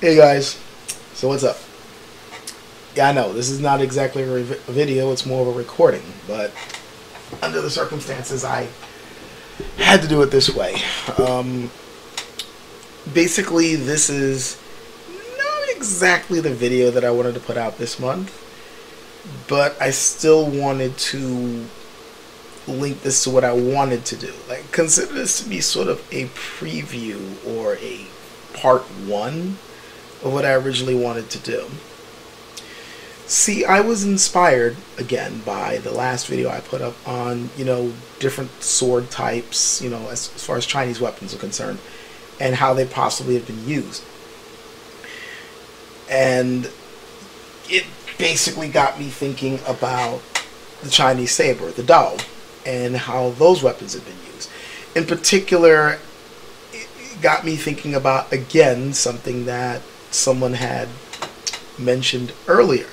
Hey guys, so what's up? Yeah, I know this is not exactly a, video; it's more of a recording. But under the circumstances, I had to do it this way. Um, basically, this is not exactly the video that I wanted to put out this month, but I still wanted to link this to what I wanted to do. Like, consider this to be sort of a preview or a part one of what I originally wanted to do. See, I was inspired again by the last video I put up on, you know, different sword types, you know, as, as far as Chinese weapons are concerned, and how they possibly have been used. And it basically got me thinking about the Chinese saber, the Dao, and how those weapons have been used. In particular, it got me thinking about, again, something that someone had mentioned earlier.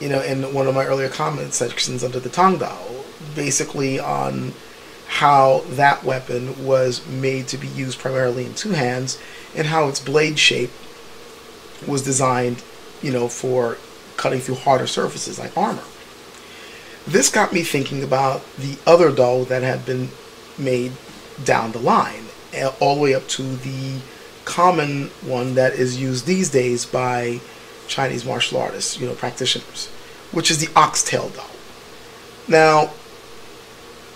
You know, in one of my earlier comment sections under the Tang Dao, basically on how that weapon was made to be used primarily in two hands and how its blade shape was designed, you know, for cutting through harder surfaces like armor. This got me thinking about the other Dao that had been made down the line, eh, all the way up to the common one that is used these days by Chinese martial artists, you know, practitioners, which is the oxtail Dao. Now,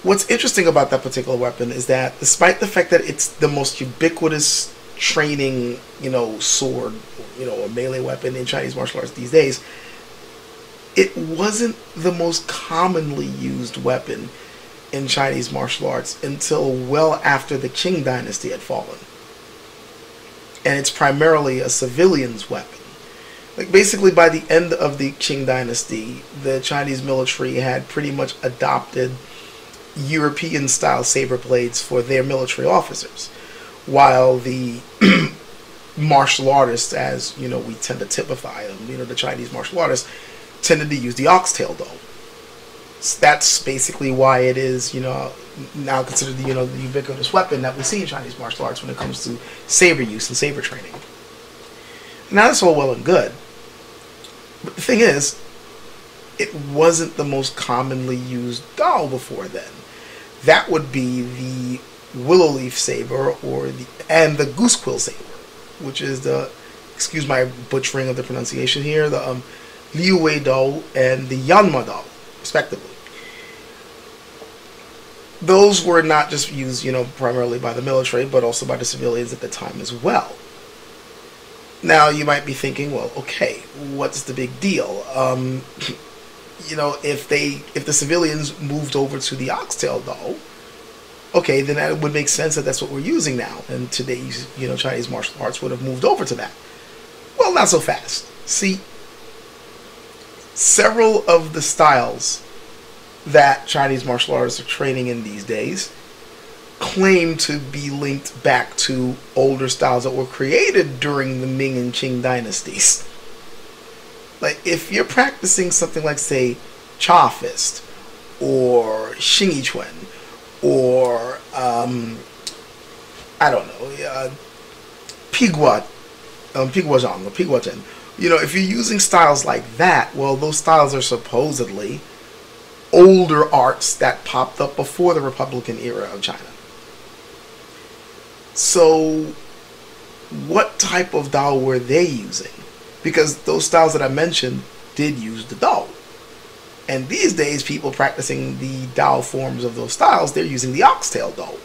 what's interesting about that particular weapon is that despite the fact that it's the most ubiquitous training, you know, sword, you know, a melee weapon in Chinese martial arts these days, it wasn't the most commonly used weapon in Chinese martial arts until well after the Qing dynasty had fallen. And it's primarily a civilian's weapon. Like basically by the end of the Qing dynasty, the Chinese military had pretty much adopted European style saber blades for their military officers, while the martial artists, as you know, we tend to typify them, you know, the Chinese martial artists tended to use the oxtail Dao. That's basically why it is, you know, now considered the, you know, the ubiquitous weapon that we see in Chinese martial arts when it comes to saber use and saber training. Now that's all well and good. But the thing is, it wasn't the most commonly used Dao before then. That would be the willow leaf saber or the and the goose quill saber, which is the excuse my butchering of the pronunciation here, the um, Liu Wei Dao and the Yanma Dao, respectively. Those were not just used, you know, primarily by the military, but also by the civilians at the time as well. Now you might be thinking, well, okay, what's the big deal? Um, you know, if they if the civilians moved over to the oxtail Dao, okay, then that would make sense that that's what we're using now, and today's you know Chinese martial arts would have moved over to that. Well, not so fast. See, several of the styles that Chinese martial artists are training in these days claim to be linked back to older styles that were created during the Ming and Qing dynasties. Like, if you're practicing something like, say, Cha Fist, or Xing Yi Chuan, or, um, I don't know, uh, Pigua, um, Pigua Zhang, or Pigua Zhen, you know, if you're using styles like that, well, those styles are supposedly older arts that popped up before the Republican era of China. So, what type of Dao were they using? Because those styles that I mentioned did use the Dao. And these days, people practicing the Dao forms of those styles, they're using the oxtail Dao.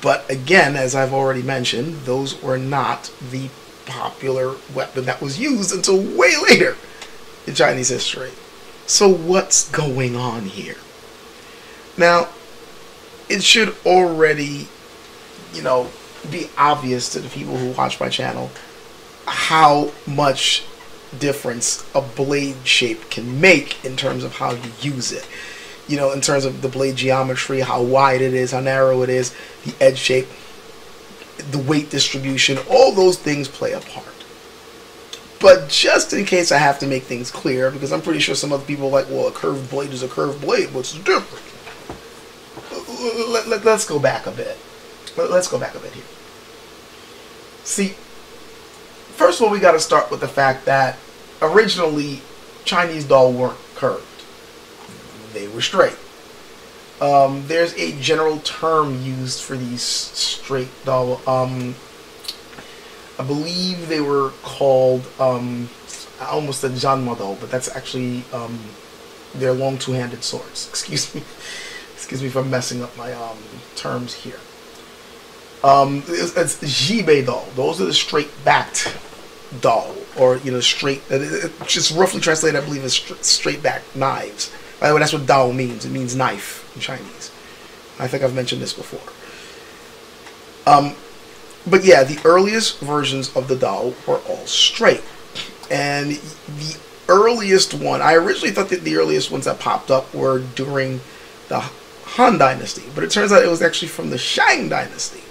But again, as I've already mentioned, those were not the popular weapon that was used until way later in Chinese history. So, what's going on here? Now, it should already, you know, be obvious to the people who watch my channel how much difference a blade shape can make in terms of how you use it. You know, in terms of the blade geometry, how wide it is, how narrow it is, the edge shape, the weight distribution, all those things play a part. But just in case I have to make things clear, because I'm pretty sure some other people are like, well, a curved blade is a curved blade. What's the difference? Let, let, let's go back a bit. Let's go back a bit here. See, first of all, we got to start with the fact that originally Chinese Dao weren't curved; they were straight. Um, there's a general term used for these straight Dao. Um, I believe they were called. Um, I almost said Zhanmadao, but that's actually um, they're long two-handed swords. Excuse me. Excuse me for messing up my um, terms here. Um, it's, it's Zhibei Dao. Those are the straight-backed Dao, or you know, straight. Uh, just roughly translated, I believe, as straight-backed knives. By the way, that's what Dao means. It means knife in Chinese. I think I've mentioned this before. Um, but yeah, the earliest versions of the Dao were all straight, and the earliest one, I originally thought that the earliest ones that popped up were during the Han Dynasty, but it turns out it was actually from the Shang Dynasty.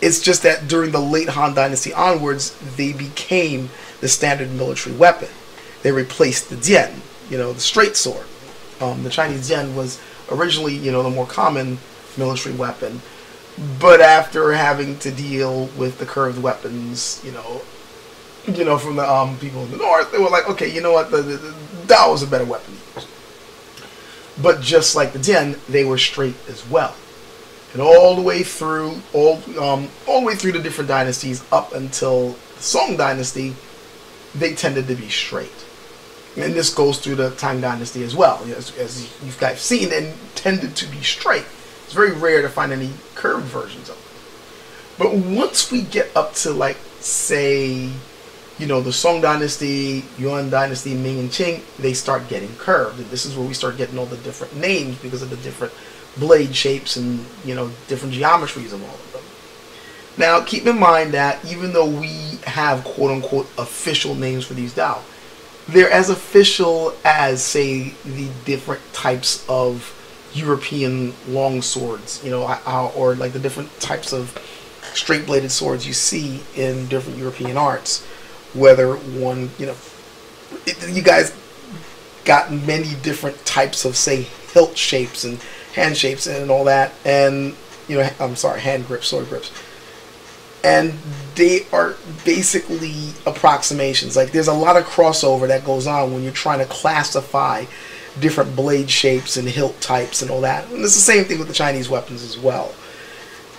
It's just that during the late Han Dynasty onwards, they became the standard military weapon. They replaced the Jian, you know, the straight sword. Um, the Chinese Jian was originally, you know, the more common military weapon, but after having to deal with the curved weapons, you know, you know, from the um, people in the north, they were like, okay, you know what, the, the, the Dao is a better weapon. But just like the Jian, they were straight as well, and all the way through, all um, all the way through the different dynasties up until the Song Dynasty, they tended to be straight. And this goes through the Tang Dynasty as well, as, as you guys seen, and tended to be straight. It's very rare to find any curved versions of them. But once we get up to like, say, you know, the Song Dynasty, Yuan Dynasty, Ming and Qing, they start getting curved. And this is where we start getting all the different names because of the different blade shapes and, you know, different geometries of all of them. Now, keep in mind that even though we have quote unquote official names for these Dao, they're as official as, say, the different types of European long swords, you know, or like the different types of straight bladed swords you see in different European arts. Whether one, you know, it, you guys got many different types of, say, hilt shapes and hand shapes and all that, and, you know, I'm sorry, hand grips, sword grips and they are basically approximations. Like there's a lot of crossover that goes on when you're trying to classify different blade shapes and hilt types and all that. And it's the same thing with the Chinese weapons as well.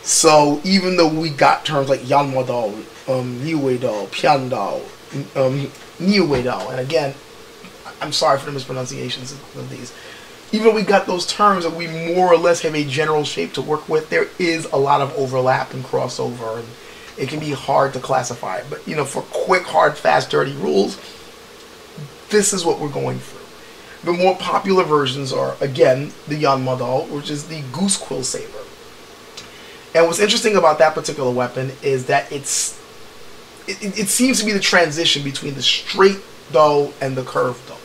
So even though we got terms like Yanma Dao, um, Liwei Dao, Pian Dao, um, Niuwei Dao, and again, I'm sorry for the mispronunciations of these. Even we got those terms that we more or less have a general shape to work with, there is a lot of overlap and crossover and it can be hard to classify. But you know, for quick, hard, fast, dirty rules, this is what we're going through. The more popular versions are again the Yanma Dao, which is the goose quill saber. And what's interesting about that particular weapon is that it's it, it seems to be the transition between the straight Dao and the curved Dao.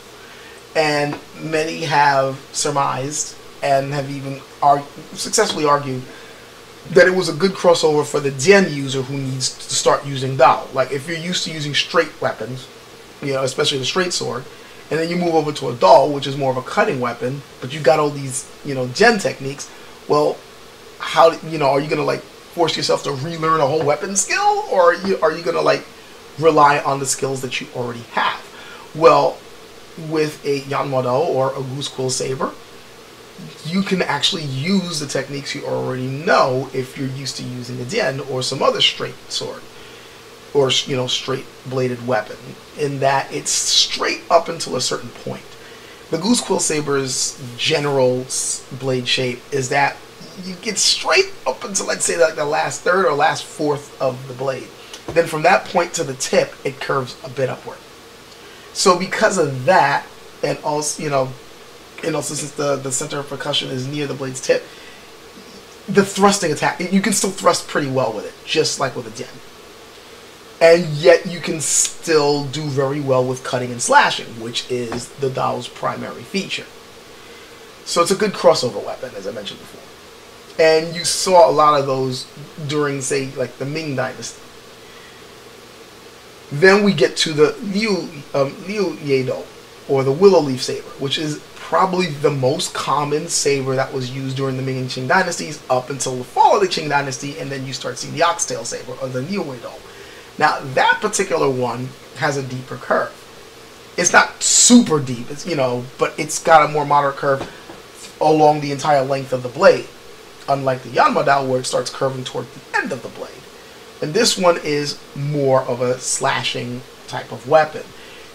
And many have surmised and have even argue, successfully argued that it was a good crossover for the Jian user who needs to start using Dao. Like if you're used to using straight weapons, you know, especially the straight sword, and then you move over to a Dao, which is more of a cutting weapon, but you got all these, you know, gen techniques. Well, how you know are you gonna like force yourself to relearn a whole weapon skill, or are you are you gonna like rely on the skills that you already have? Well, with a Yanma Dao or a Goose Quill Saber, you can actually use the techniques you already know if you're used to using a Jian or some other straight sword or you know straight bladed weapon in that it's straight up until a certain point. The Goose Quill Saber's general blade shape is that you get straight up until let's say like the last third or last fourth of the blade. Then from that point to the tip, it curves a bit upward. So because of that, and also you know and also since the, the center of percussion is near the blade's tip, the thrusting attack, you can still thrust pretty well with it, just like with a Jian. And yet you can still do very well with cutting and slashing, which is the Dao's primary feature. So it's a good crossover weapon, as I mentioned before. And you saw a lot of those during, say, like the Ming Dynasty. Then we get to the Liu, um, Liuyedao, or the Willow Leaf Saber, which is probably the most common saber that was used during the Ming and Qing dynasties up until the fall of the Qing dynasty, and then you start seeing the oxtail saber or the Niuwei Dao. Now that particular one has a deeper curve. It's not super deep, it's you know, but it's got a more moderate curve along the entire length of the blade. Unlike the Yanma Dao where it starts curving toward the end of the blade. And this one is more of a slashing type of weapon.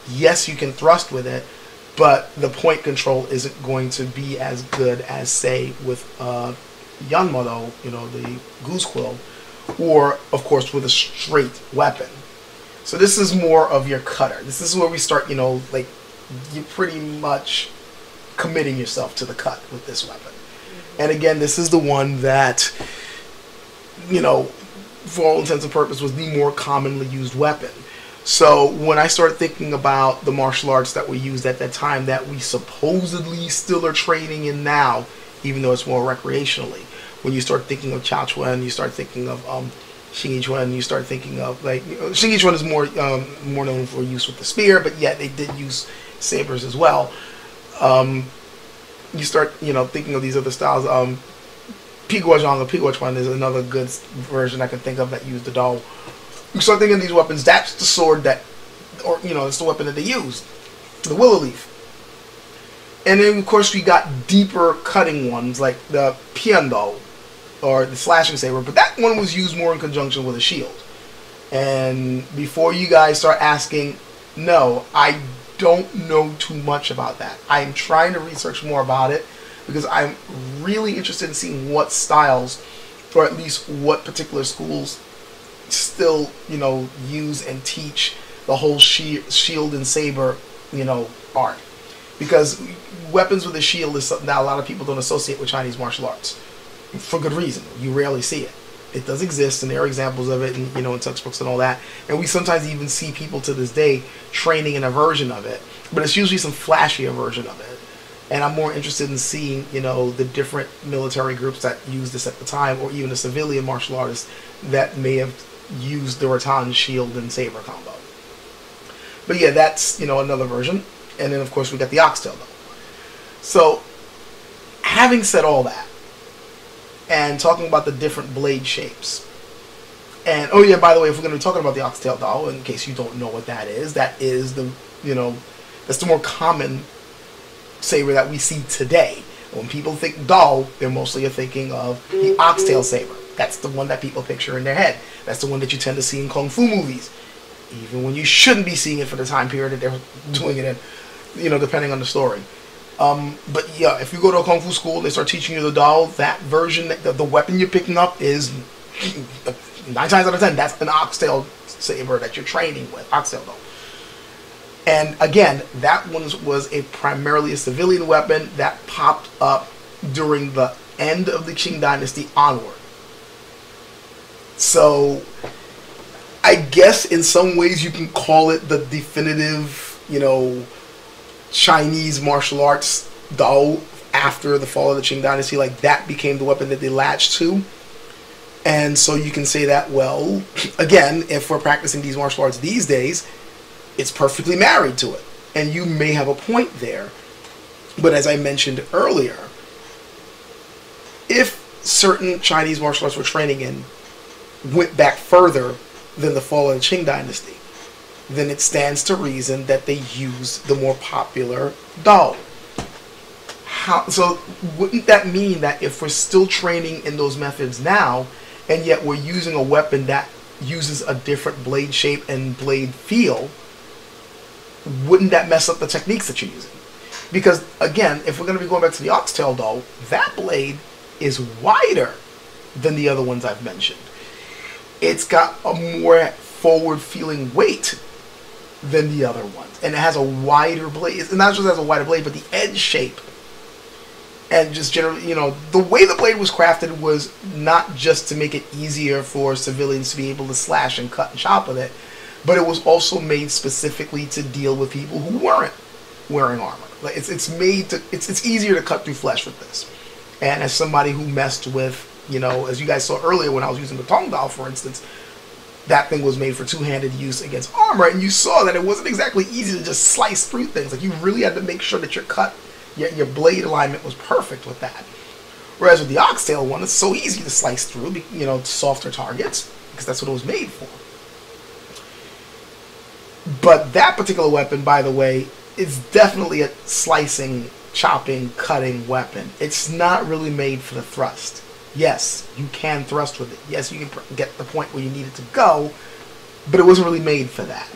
Yes, you can thrust with it, but the point control isn't going to be as good as say with uh, Yanmadao, you know, the goose quill, or of course with a straight weapon. So this is more of your cutter. This is where we start, you know, like you're pretty much committing yourself to the cut with this weapon. And again, this is the one that, you know, for all intents and purposes, was the more commonly used weapon. So when I start thinking about the martial arts that were used at that time that we supposedly still are training in now, even though it's more recreationally, when you start thinking of Chao Chuan, you start thinking of um, Xing you start thinking of like you know, Xing is more um, more known for use with the spear, but yet they did use sabers as well. Um, you start you know thinking of these other styles. Um, Pigua Zhang or Pigua Chuan is another good version I can think of that used the Dao you start thinking of these weapons, that's the sword that, or, you know, it's the weapon that they used. The willow leaf. And then, of course, we got deeper cutting ones like the Pian Dao, or the slashing saber, but that one was used more in conjunction with a shield. And before you guys start asking, no, I don't know too much about that. I'm trying to research more about it because I'm really interested in seeing what styles, or at least what particular schools still, you know, use and teach the whole shield and saber, you know, art. Because weapons with a shield is something that a lot of people don't associate with Chinese martial arts. For good reason. You rarely see it. It does exist, and there are examples of it, and you know, in textbooks and all that. And we sometimes even see people to this day training in a version of it, but it's usually some flashier version of it. And I'm more interested in seeing, you know, the different military groups that used this at the time, or even the civilian martial artists that may have used the rattan shield and saber combo. But yeah, that's you know another version, and then of course we got the oxtail Dao. So, having said all that, and talking about the different blade shapes, and oh yeah, by the way, if we're going to be talking about the oxtail Dao, in case you don't know what that is, that is the you know that's the more common saber that we see today. When people think Dao, they're mostly thinking of the oxtail saber. That's the one that people picture in their head. That's the one that you tend to see in kung fu movies, even when you shouldn't be seeing it for the time period that they're doing it in. You know, depending on the story. Um, but yeah, if you go to a kung fu school, they start teaching you the dao. That version, the, the weapon you're picking up is nine times out of ten that's an oxtail saber that you're training with. Oxtail Dao. And again, that one was a primarily a civilian weapon that popped up during the end of the Qing Dynasty onward. So I guess in some ways you can call it the definitive, you know, Chinese martial arts Dao after the fall of the Qing dynasty. Like that became the weapon that they latched to. And so you can say that, well, again, if we're practicing these martial arts these days, it's perfectly married to it. And you may have a point there. But as I mentioned earlier, if certain Chinese martial arts we're training in went back further than the fall of the Qing dynasty, then it stands to reason that they use the more popular Dao. How, so wouldn't that mean that if we're still training in those methods now, and yet we're using a weapon that uses a different blade shape and blade feel, wouldn't that mess up the techniques that you're using? Because again, if we're going to be going back to the oxtail Dao, that blade is wider than the other ones I've mentioned it's got a more forward feeling weight than the other ones. And it has a wider blade. It's not just has a wider blade, but the edge shape. And just generally, you know, the way the blade was crafted was not just to make it easier for civilians to be able to slash and cut and chop with it, but it was also made specifically to deal with people who weren't wearing armor. Like it's it's made to it's it's easier to cut through flesh with this. And as somebody who messed with you know, as you guys saw earlier when I was using the Tang Dao, for instance, that thing was made for two-handed use against armor, and you saw that it wasn't exactly easy to just slice through things. Like you really had to make sure that your cut, your, your blade alignment was perfect with that. Whereas with the oxtail one, it's so easy to slice through, you know, softer targets, because that's what it was made for. But that particular weapon, by the way, is definitely a slicing, chopping, cutting weapon. It's not really made for the thrust. Yes, you can thrust with it. Yes, you can get the point where you need it to go, but it wasn't really made for that.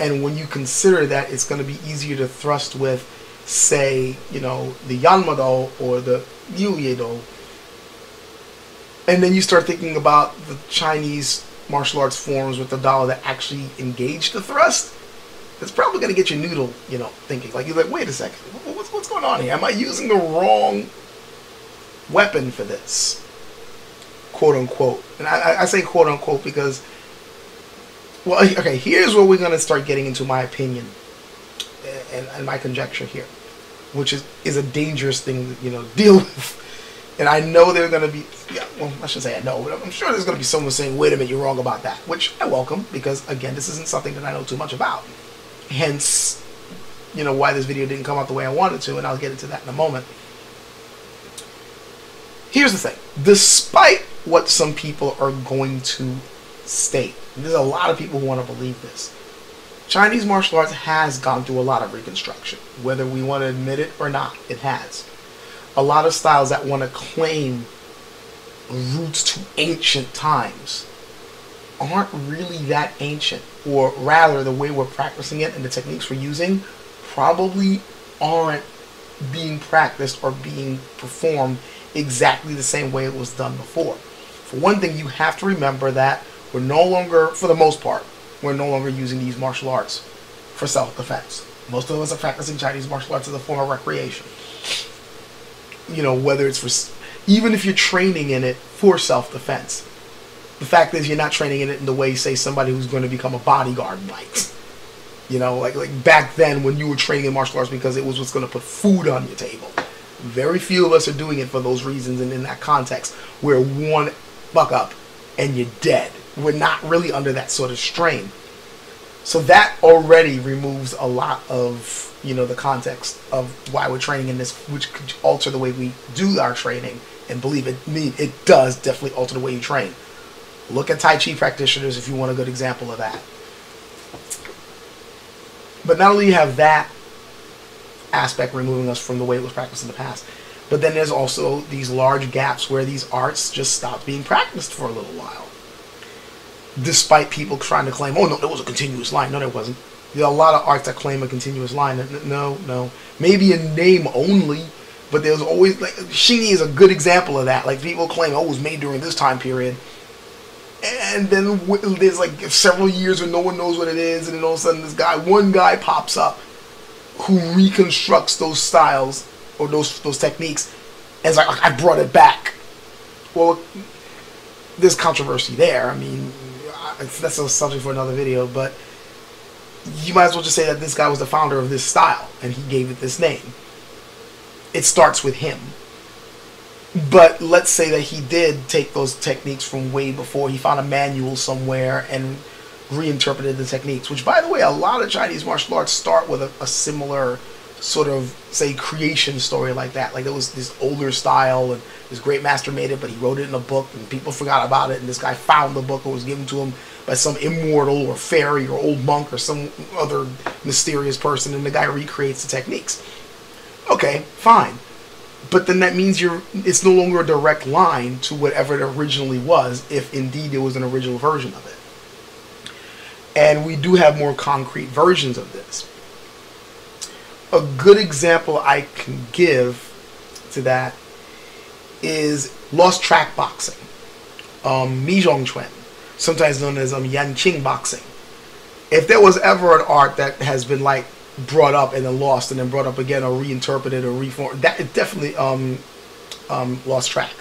And when you consider that it's going to be easier to thrust with, say, you know, the Yanmadao or the Liuye-Dao, and then you start thinking about the Chinese martial arts forms with the Dao that actually engage the thrust, it's probably going to get your noodle, you know, thinking. Like, you're like, wait a second, what's, what's going on here? Am I using the wrong weapon for this? Quote unquote. And I, I say quote unquote because, well, okay, here's where we're going to start getting into my opinion and, and my conjecture here, which is, is a dangerous thing, you know, deal with. And I know they're going to be, yeah, well, I shouldn't say I know, but I'm sure there's going to be someone saying, wait a minute, you're wrong about that, which I welcome because, again, this isn't something that I know too much about. Hence, you know, why this video didn't come out the way I wanted to, and I'll get into that in a moment. Here's the thing despite what some people are going to state, there's a lot of people who want to believe this. Chinese martial arts has gone through a lot of reconstruction, whether we want to admit it or not, it has. A lot of styles that want to claim roots to ancient times aren't really that ancient, or rather, the way we're practicing it and the techniques we're using probably aren't being practiced or being performed exactly the same way it was done before. For one thing, you have to remember that we're no longer, for the most part, we're no longer using these martial arts for self defense. Most of us are practicing Chinese martial arts as a form of recreation. You know, whether it's for, even if you're training in it for self defense, the fact is, you're not training in it in the way, say, somebody who's going to become a bodyguard might. You know, like like back then when you were training in martial arts because it was what's going to put food on your table. Very few of us are doing it for those reasons and in that context where one buck up and you're dead. We're not really under that sort of strain. So that already removes a lot of, you know, the context of why we're training in this, which could alter the way we do our training. And believe it, me, it does definitely alter the way you train. Look at Tai Chi practitioners if you want a good example of that. But not only you have that aspect removing us from the way it was practiced in the past, but then there's also these large gaps where these arts just stopped being practiced for a little while. Despite people trying to claim, oh no, there was a continuous line. No, there wasn't. There are a lot of arts that claim a continuous line. No, no. Maybe in name only, but there's always, like, Xingyi is a good example of that. Like, people claim, oh, it was made during this time period and then there's like several years where no one knows what it is, and then all of a sudden this guy, one guy pops up who reconstructs those styles or those those techniques, it's like I brought it back. Well, there's controversy there. I mean, that's a subject for another video, but you might as well just say that this guy was the founder of this style, and he gave it this name. It starts with him but let's say that he did take those techniques from way before. He found a manual somewhere and reinterpreted the techniques. Which, by the way, a lot of Chinese martial arts start with a, a similar sort of say creation story like that. Like there was this older style and this great master made it, but he wrote it in a book and people forgot about it. And this guy found the book or was given to him by some immortal or fairy or old monk or some other mysterious person, and the guy recreates the techniques. Okay, fine but then that means you're it's no longer a direct line to whatever it originally was if indeed there was an original version of it and we do have more concrete versions of this a good example i can give to that is lost track boxing um, Mi Zhong Chuan, sometimes known as um, Yan Qing boxing. If there was ever an art that has been like brought up and then lost and then brought up again or reinterpreted or reformed. That it definitely um, um, lost track.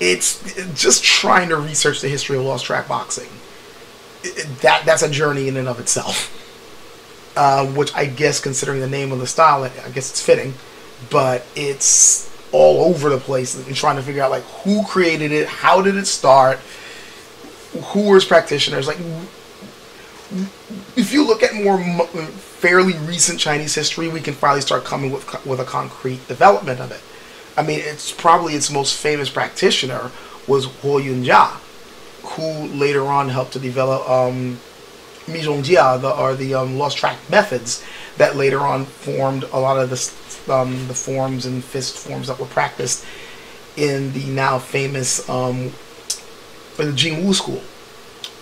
It's just trying to research the history of lost track boxing. That that's a journey in and of itself. Uh, which I guess, considering the name of the style, I guess it's fitting. But it's all over the place and trying to figure out like who created it, how did it start, who was practitioners, like if you look at more fairly recent Chinese history, we can finally start coming with with a concrete development of it. I mean, it's probably its most famous practitioner was Huo Yuanjia, who later on helped to develop um, the or the um, lost track methods that later on formed a lot of the um, the forms and fist forms that were practiced in the now famous um, the Jing Wu school,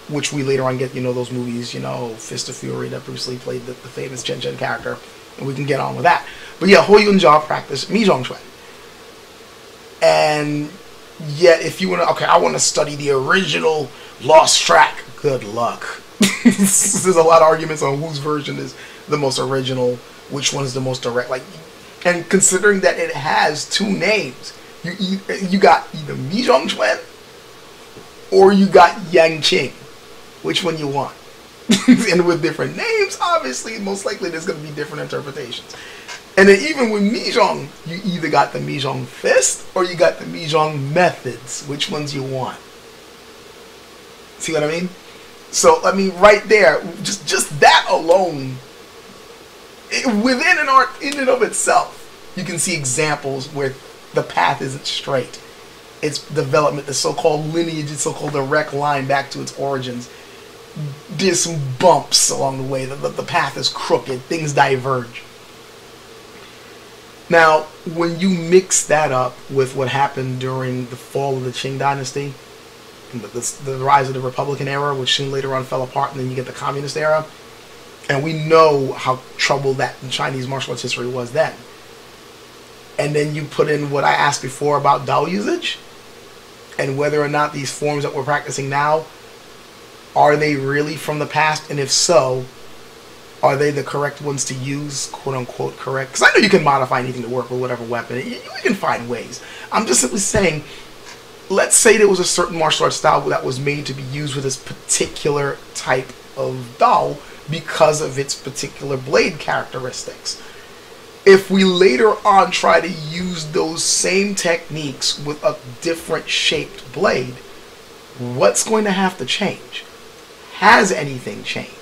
which we later on get you know those movies you know Fist of Fury that Bruce Lee played the, the famous Chen Zhen character, and we can get on with that. But yeah, Huo Yuanjia practiced Mi Zhong Chuan, and yet if you want to okay, I want to study the original lost track. Good luck. There's a lot of arguments on whose version is the most original, which one is the most direct. Like, and considering that it has two names, you you, got either Mi Chuan or you got Yan Qing. Which one you want? and with different names, obviously, most likely there's going to be different interpretations. And then even with Mijong, you either got the Mijong fist or you got the Mijong methods. Which ones you want? See what I mean? So I mean, right there, just just that alone, it, within an art in and of itself, you can see examples where the path isn't straight. Its development, the so-called lineage, the so-called direct line back to its origins, there's some bumps along the way. The, the, the path is crooked. Things diverge. Now, when you mix that up with what happened during the fall of the Qing dynasty, the, the, rise of the Republican era, which soon later on fell apart, and then you get the Communist era, and we know how troubled that Chinese martial arts history was then. And then you put in what I asked before about Dao usage, and whether or not these forms that we're practicing now are they really from the past, and if so, are they the correct ones to use, quote unquote correct? Because I know you can modify anything to work with whatever weapon. You, you can find ways. I'm just simply saying, let's say there was a certain martial arts style that was made to be used with this particular type of Dao because of its particular blade characteristics. If we later on try to use those same techniques with a different shaped blade, what's going to have to change? Has anything changed?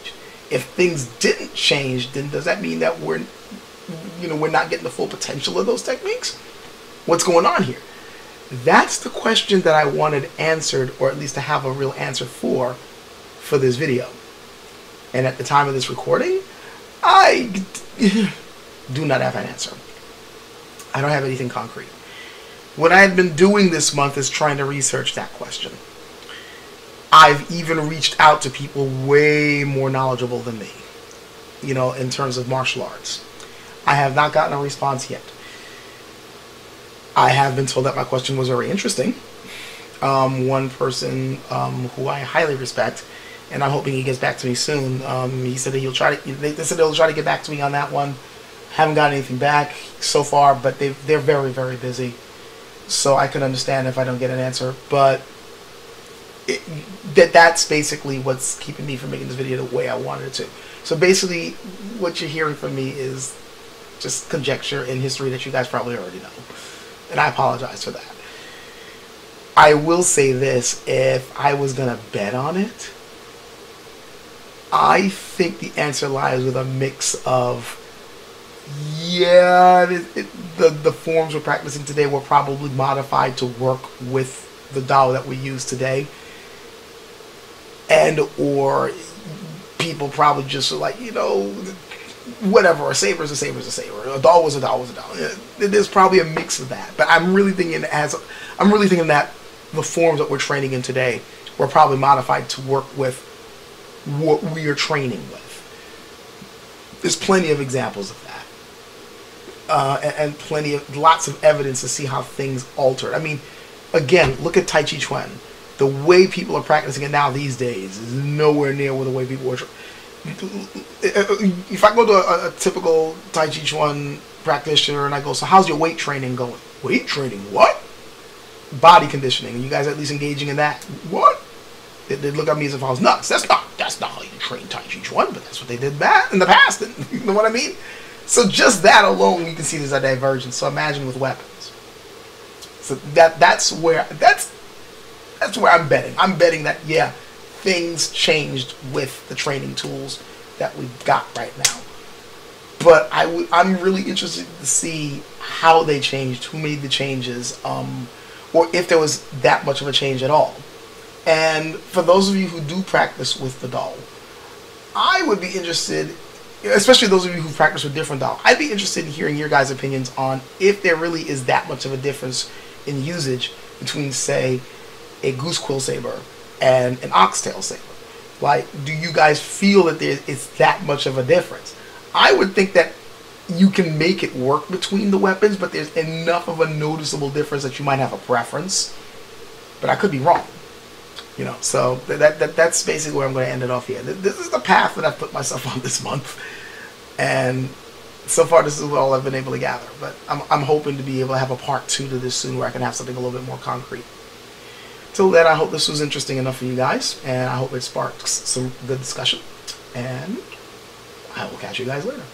If things didn't change, then does that mean that we're, you know, we're not getting the full potential of those techniques? What's going on here? That's the question that I wanted answered, or at least to have a real answer for, for this video. And at the time of this recording, I do not have an answer. I don't have anything concrete. What I had been doing this month is trying to research that question. I've even reached out to people way more knowledgeable than me, you know, in terms of martial arts. I have not gotten a response yet. I have been told that my question was very interesting. Um, one person um, who I highly respect, and I'm hoping he gets back to me soon. Um, he said that he'll try to. They, said they'll try to get back to me on that one. Haven't got anything back so far, but they they're very very busy, so I can understand if I don't get an answer. But that that's basically what's keeping me from making this video the way I wanted it to. So basically, what you're hearing from me is just conjecture and history that you guys probably already know, and I apologize for that. I will say this: if I was gonna bet on it, I think the answer lies with a mix of yeah, it, it, the the forms we're practicing today were probably modified to work with the Dao that we use today and or people probably just are like you know whatever a saber is a saber is a saver. A Dao was a Dao was a Dao. There's probably a mix of that but i'm really thinking as i'm really thinking that the forms that we're training in today were probably modified to work with what we are training with. There's plenty of examples of that uh, and, and plenty of lots of evidence to see how things altered. I mean again look at tai chi chuan the way people are practicing it now these days is nowhere near with the way people were. If I go to a, a, typical Tai Chi Chuan practitioner and I go, so how's your weight training going? Weight training? What? Body conditioning. You guys at least engaging in that? What? They, they look at me as if I was nuts. That's not. That's not how you train Tai Chi Chuan, but that's what they did back in the past. you know what I mean? So just that alone, you can see there's a divergence. So imagine with weapons. So that that's where that's that's where I'm betting. I'm betting that yeah, things changed with the training tools that we've got right now. But I w- I'm really interested to see how they changed, who made the changes, um, or if there was that much of a change at all. And for those of you who do practice with the Dao, I would be interested, especially those of you who practice with different Dao. I'd be interested in hearing your guys' opinions on if there really is that much of a difference in usage between, say, a goose quill saber and an oxtail saber. Like, do you guys feel that there is that much of a difference? I would think that you can make it work between the weapons, but there's enough of a noticeable difference that you might have a preference. But I could be wrong. You know, so that, that that's basically where I'm going to end it off here. This is the path that I've put myself on this month, and so far this is all I've been able to gather. But I'm I'm hoping to be able to have a part two to this soon, where I can have something a little bit more concrete. Till then, I hope this was interesting enough for you guys, and I hope it sparks some good discussion. And I will catch you guys later.